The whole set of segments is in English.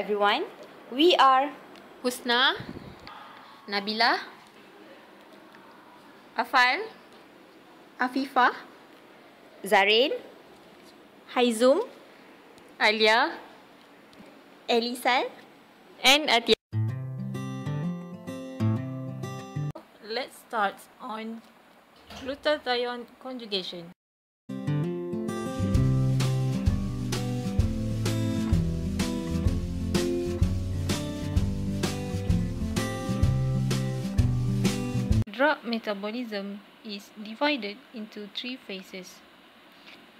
everyone. We are Husna, Nabila, Afal, Afifa, Zarin, Haizum, Alia, Elisan, and Atia. Let's start on glutathione conjugation. Drug metabolism is divided into three phases.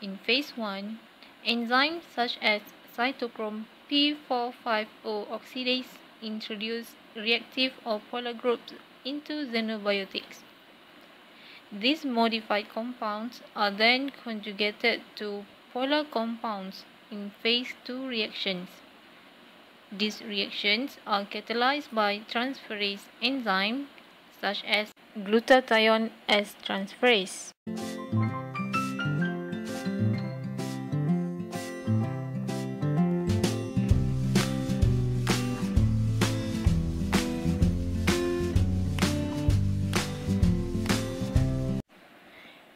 In phase 1, enzymes such as cytochrome P450 oxidase introduce reactive or polar groups into xenobiotics. These modified compounds are then conjugated to polar compounds in phase 2 reactions. These reactions are catalyzed by transferase enzymes such as glutathione S transferase.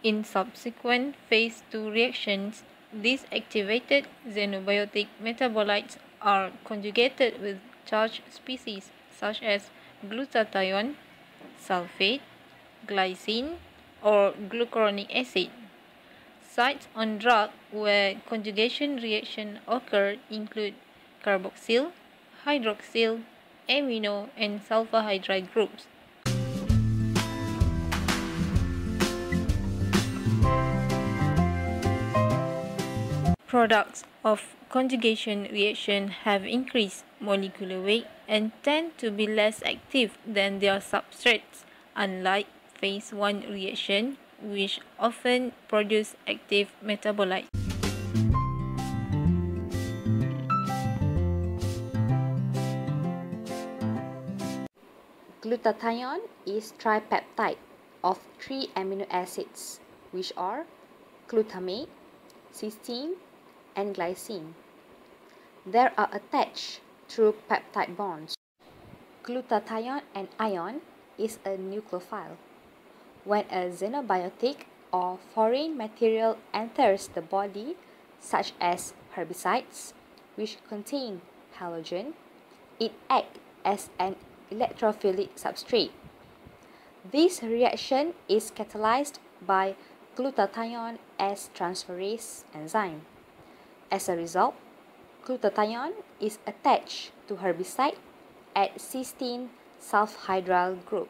In subsequent phase 2 reactions, these activated xenobiotic metabolites are conjugated with charged species such as glutathione, sulfate, glycine, or glucuronic acid. Sites on drug where conjugation reaction occur include carboxyl, hydroxyl, amino, and sulfhydryl groups. Products of conjugation reaction have increased molecular weight and tend to be less active than their substrates, unlike phase 1 reaction, which often produce active metabolites. Glutathione is tripeptide of three amino acids, which are glutamate, cysteine, and glycine. They are attached through peptide bonds. Glutathione and ion is a nucleophile. When a xenobiotic or foreign material enters the body, such as herbicides, which contain halogen, it acts as an electrophilic substrate. This reaction is catalyzed by glutathione S transferase enzyme. As a result, glutathione is attached to herbicide at cysteine sulfhydryl group.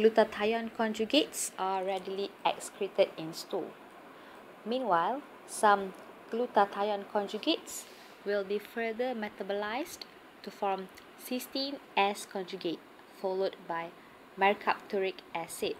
Glutathione conjugates are readily excreted in stool. Meanwhile, some glutathione conjugates will be further metabolized to form cysteine S conjugate followed by mercapturic acid.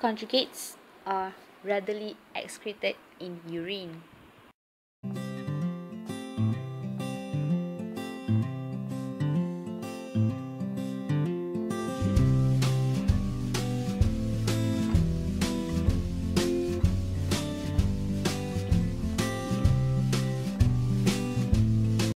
Conjugates are readily excreted in urine.